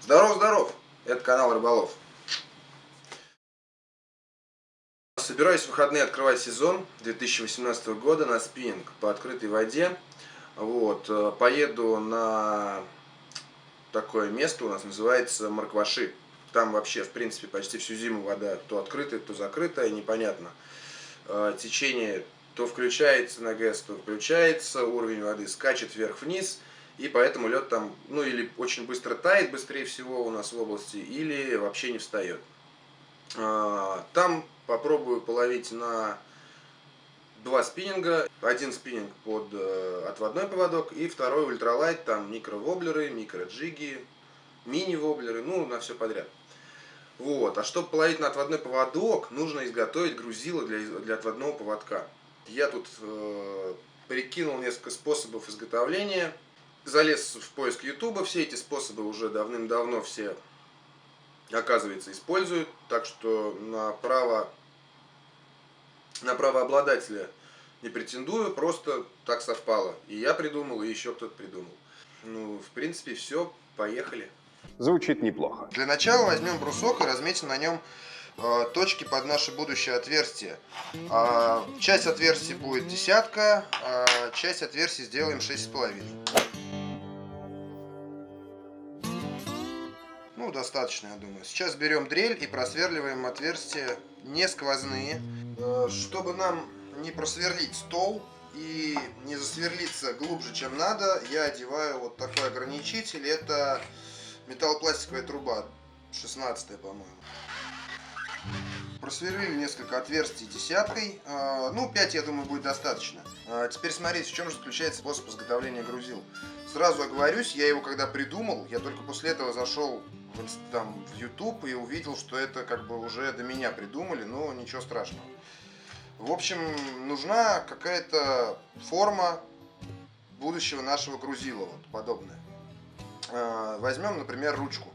Здоров, здоров! Это канал Рыболов. Собираюсь в выходные открывать сезон 2018 года на спиннинг по открытой воде. Вот, э, поеду на такое место, у нас называется Маркваши. Там вообще, в принципе, почти всю зиму вода то открытая, то закрытая, непонятно. Э, течение то включается на ГЭС, то включается, уровень воды скачет вверх-вниз – и поэтому лед там, ну или очень быстро тает, быстрее всего у нас в области, или вообще не встает. А, там попробую половить на два спиннинга. Один спиннинг под э, отводной поводок и второй ультралайт, там микровоблеры, микроджиги, мини-воблеры, ну на все подряд. Вот. А чтобы половить на отводной поводок, нужно изготовить грузило для, для отводного поводка. Я тут э, прикинул несколько способов изготовления залез в поиск Ютуба, все эти способы уже давным-давно все, оказывается, используют, так что на право, на право обладателя не претендую, просто так совпало. И я придумал, и еще кто-то придумал. Ну, в принципе, все, поехали. Звучит неплохо. Для начала возьмем брусок и разметим на нем точки под наше будущее отверстие. Э, часть отверстий будет десятка, э, часть отверстий сделаем шесть с половиной. Ну, достаточно, я думаю. Сейчас берем дрель и просверливаем отверстия не сквозные. Э, чтобы нам не просверлить стол и не засверлиться глубже, чем надо, я одеваю вот такой ограничитель. Это металлопластиковая труба, 16 по-моему. Просверлили несколько отверстий десяткой. Э, ну, 5, я думаю, будет достаточно. Э, теперь смотрите, в чем же заключается способ изготовления грузил. Сразу оговорюсь, я его когда придумал, я только после этого зашел в, там, в YouTube и увидел, что это как бы уже до меня придумали, но ничего страшного. В общем, нужна какая-то форма будущего нашего грузила, вот подобная. А, возьмем, например, ручку.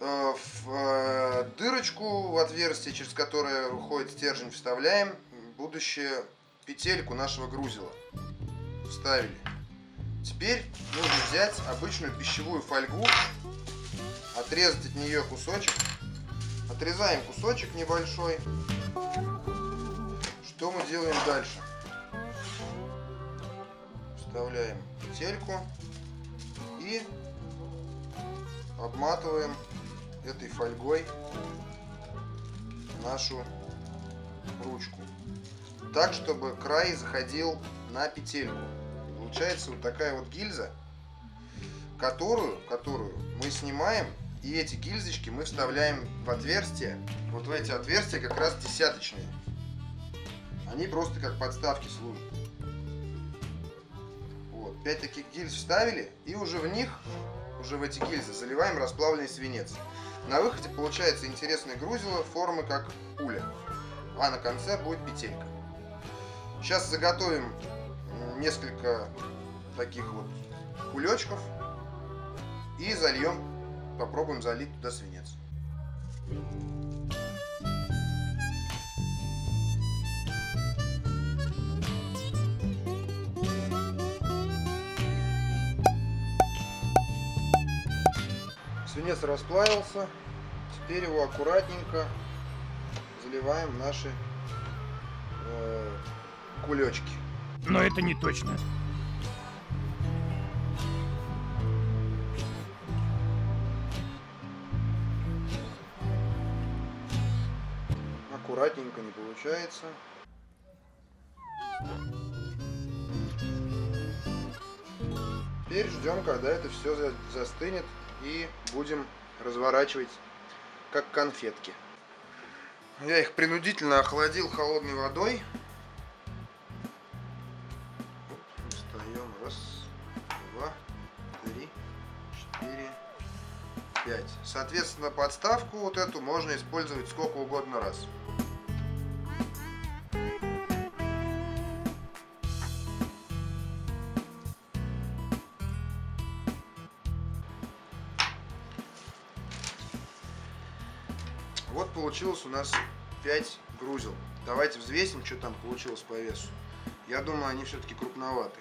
А, в а, дырочку в отверстие, через которое уходит стержень, вставляем будущее петельку нашего грузила. Вставили. Теперь нужно взять обычную пищевую фольгу отрезать от нее кусочек. Отрезаем кусочек небольшой. Что мы делаем дальше? Вставляем петельку и обматываем этой фольгой нашу ручку. Так, чтобы край заходил на петельку. Получается вот такая вот гильза, которую, которую мы снимаем и эти гильзочки мы вставляем в отверстия. Вот в эти отверстия как раз десяточные. Они просто как подставки служат. Вот. Пять таких гильз вставили и уже в них, уже в эти гильзы заливаем расплавленный свинец. На выходе получается интересное грузило формы как пуля. А на конце будет петелька. Сейчас заготовим несколько таких вот кулечков и зальем попробуем залить туда свинец. Свинец расплавился. Теперь его аккуратненько заливаем в наши э, кулечки. Но это не точно. аккуратненько не получается. Теперь ждем, когда это все застынет и будем разворачивать как конфетки. Я их принудительно охладил холодной водой. Достаем. Раз, два, три, четыре, пять. Соответственно, подставку вот эту можно использовать сколько угодно раз. Вот получилось у нас 5 грузил. Давайте взвесим, что там получилось по весу. Я думаю, они все-таки крупноваты.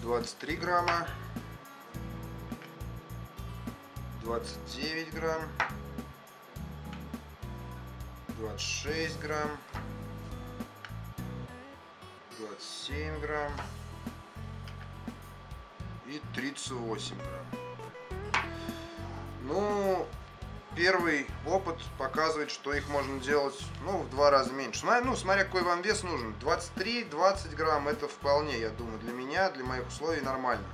23 грамма. 29 грамм. 26 грамм. 27 грамм. И 38 грамм. Ну, первый опыт показывает, что их можно делать, ну, в два раза меньше. Ну, смотря какой вам вес нужен. 23-20 грамм это вполне, я думаю, для меня, для моих условий нормально.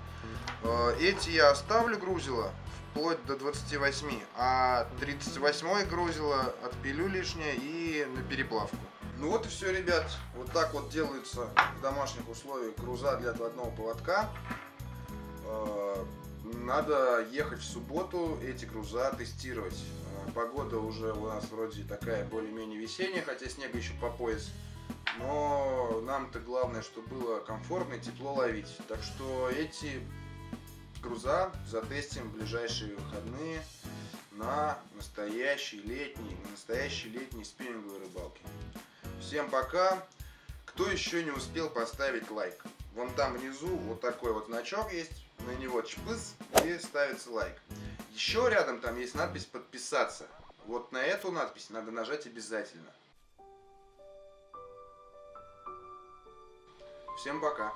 Э, эти я оставлю грузила вплоть до 28, а 38 грузила отпилю лишнее и на переплавку. Ну вот и все, ребят. Вот так вот делаются в домашних условиях груза для отводного поводка. Надо ехать в субботу, эти груза тестировать. Э, погода уже у нас вроде такая более-менее весенняя, хотя снега еще по пояс. Но нам-то главное, чтобы было комфортно и тепло ловить. Так что эти груза затестим в ближайшие выходные на настоящей летней, на настоящей летней спиннинговой рыбалке. Всем пока! Кто еще не успел поставить лайк? Вон там внизу вот такой вот значок есть, на него чпыс и ставится лайк. Еще рядом там есть надпись подписаться. Вот на эту надпись надо нажать обязательно. Всем пока!